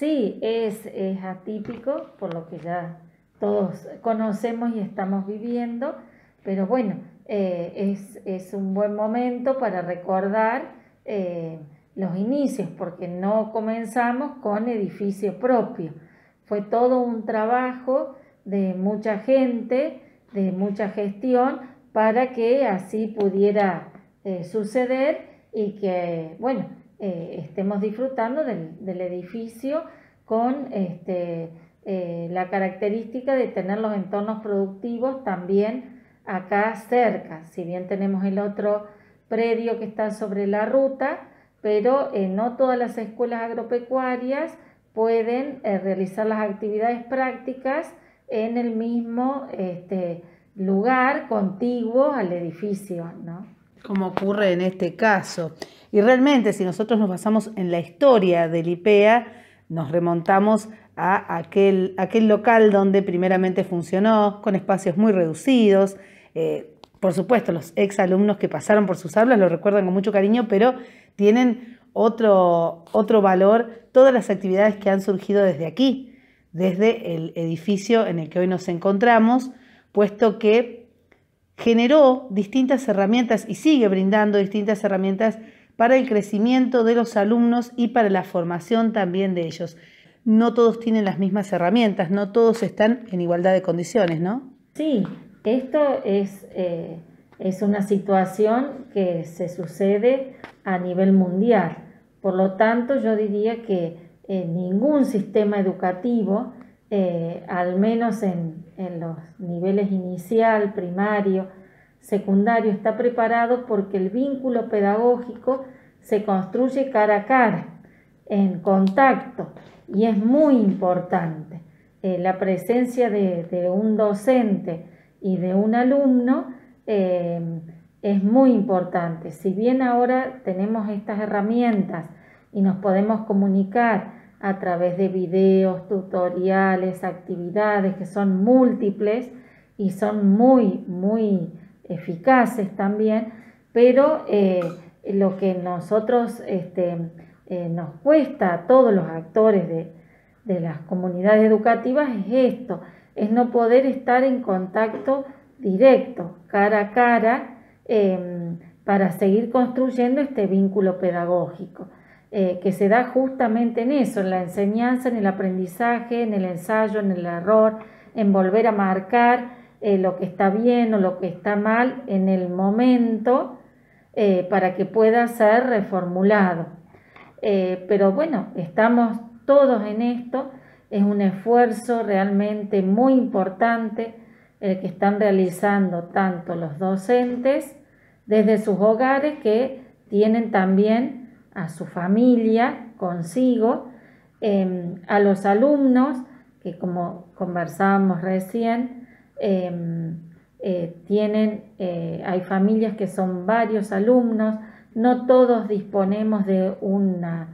Sí, es, es atípico, por lo que ya todos conocemos y estamos viviendo, pero bueno, eh, es, un buen momento para recordar eh, los inicios, porque no comenzamos con edificio propio. Fue todo un trabajo de mucha gente, de mucha gestión, para que así pudiera eh, suceder y que, bueno, estemos disfrutando del, del edificio con este, eh, la característica de tener los entornos productivos también acá cerca, si bien tenemos el otro predio que está sobre la ruta, pero eh, no todas las escuelas agropecuarias pueden eh, realizar las actividades prácticas en el mismo este, lugar contiguo al edificio, ¿no? Como ocurre en este caso. Y realmente, si nosotros nos basamos en la historia del IPEA, nos remontamos a aquel, aquel local donde primeramente funcionó, con espacios muy reducidos. Eh, por supuesto, los ex alumnos que pasaron por sus aulas lo recuerdan con mucho cariño, pero tienen otro, otro valor todas las actividades que han surgido desde aquí, desde el edificio en el que hoy nos encontramos, puesto que generó distintas herramientas y sigue brindando distintas herramientas para el crecimiento de los alumnos y para la formación también de ellos no todos tienen las mismas herramientas, no todos están en igualdad de condiciones, ¿no? Sí, esto es, eh, es una situación que se sucede a nivel mundial. Por lo tanto, yo diría que ningún sistema educativo, eh, al menos en, en los niveles inicial, primario, secundario, está preparado porque el vínculo pedagógico se construye cara a cara, en contacto y es muy importante. Eh, la presencia de, un docente y de un alumno eh, es muy importante. Si bien ahora tenemos estas herramientas y nos podemos comunicar a través de videos, tutoriales, actividades que son múltiples y son muy, muy eficaces también, pero eh, lo que nosotros este, eh, nos cuesta a todos los actores de, las comunidades educativas es esto, es no poder estar en contacto directo, cara a cara, em, para seguir construyendo este vínculo pedagógico, eh, que se da justamente en eso, en la enseñanza, en el aprendizaje, en el ensayo, en el error, en volver a marcar eh, lo que está bien o lo que está mal en el momento para que pueda ser reformulado. Eh, pero bueno, estamos todos en esto, es un esfuerzo realmente muy importante el que están realizando tanto los docentes desde sus hogares que tienen también a su familia consigo, em, a los alumnos que como conversábamos recién, em, eh, tienen, eh, hay familias que son varios alumnos, no todos disponemos de una,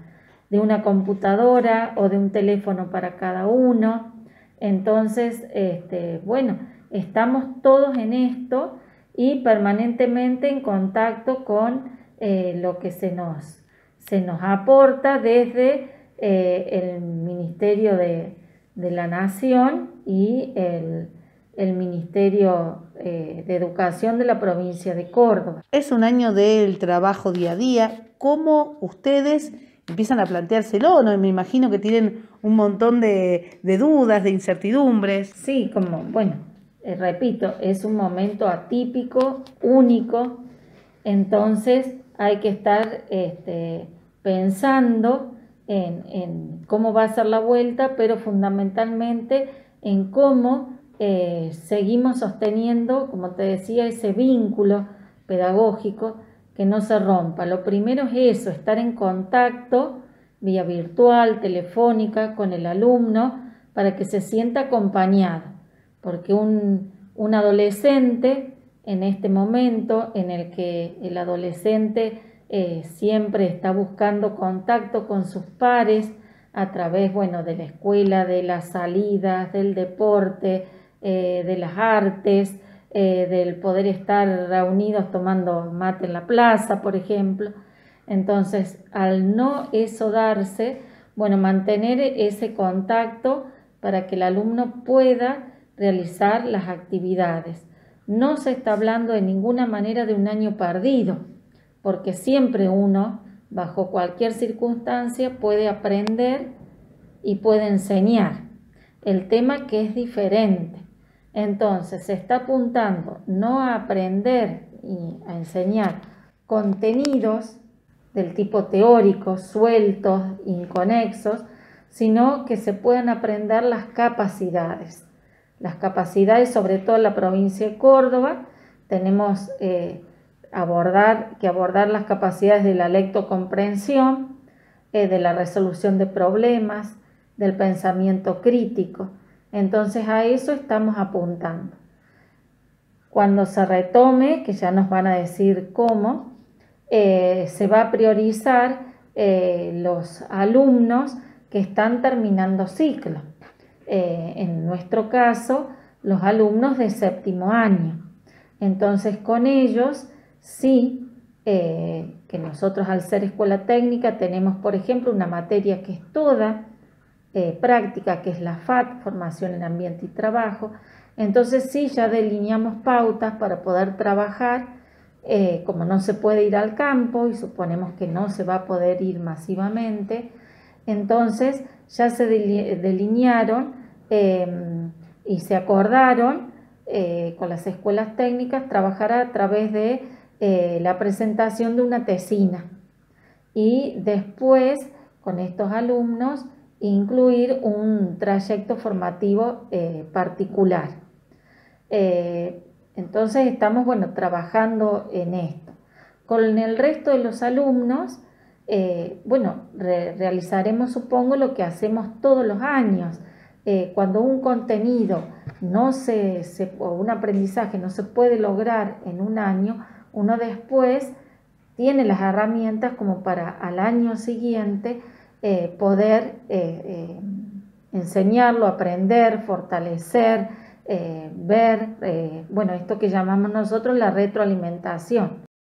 de una computadora o de un teléfono para cada uno. Entonces, este, bueno, estamos todos en esto y permanentemente en contacto con eh, lo que se nos, se nos aporta desde eh, el Ministerio de, de la Nación y el, el Ministerio eh, de Educación de la provincia de Córdoba. Es un año del trabajo día a día. ¿Cómo ustedes empiezan a planteárselo? ¿no? Me imagino que tienen un montón de, dudas, de incertidumbres. Sí, como, bueno, eh, repito, es un momento atípico, único, entonces hay que estar este, pensando en, cómo va a ser la vuelta, pero fundamentalmente en cómo eh, seguimos sosteniendo, como te decía, ese vínculo pedagógico que no se rompa. Lo primero es eso, estar en contacto vía virtual, telefónica con el alumno para que se sienta acompañado, porque un, adolescente en este momento en el que el adolescente eh, siempre está buscando contacto con sus pares a través bueno, de la escuela, de las salidas, del deporte, eh, de las artes, eh, del poder estar reunidos tomando mate en la plaza, por ejemplo. Entonces, al no eso darse, Bueno, mantener ese contacto para que el alumno pueda realizar las actividades. No se está hablando de ninguna manera de un año perdido, porque siempre uno, bajo cualquier circunstancia, puede aprender y puede enseñar. El tema que es diferente. Entonces, se está apuntando no a aprender y a enseñar contenidos del tipo teórico, sueltos, inconexos, sino que se puedan aprender las capacidades. Las capacidades, sobre todo en la provincia de Córdoba, tenemos eh, abordar, que abordar las capacidades de la lectocomprensión, eh, de la resolución de problemas, del pensamiento crítico. Entonces a eso estamos apuntando. Cuando se retome, que ya nos van a decir cómo, eh, se va a priorizar eh, los alumnos que están terminando ciclo. Eh, en nuestro caso, los alumnos de séptimo año. Entonces, con ellos sí que nosotros al ser escuela técnica tenemos, por ejemplo, una materia que es toda práctica, que es la FAT, formación en ambiente y trabajo. Entonces sí, ya delineamos pautas para poder trabajar eh, como no se puede ir al campo y suponemos que no se va a poder ir masivamente, entonces ya se delinearon em, y se acordaron eh, con las escuelas técnicas trabajar a través de eh, la presentación de una tesina y después con estos alumnos incluir un trayecto formativo particular. Entonces estamos, bueno, trabajando en esto. Con el resto de los alumnos, eh, bueno, realizaremos, supongo, lo que hacemos todos los años. Eh, cuando un contenido no se, o un aprendizaje no se puede lograr en un año, uno después tiene las herramientas como para al año siguiente eh, poder enseñarlo, aprender, fortalecer, eh, ver, eh, bueno, esto que llamamos nosotros la retroalimentación.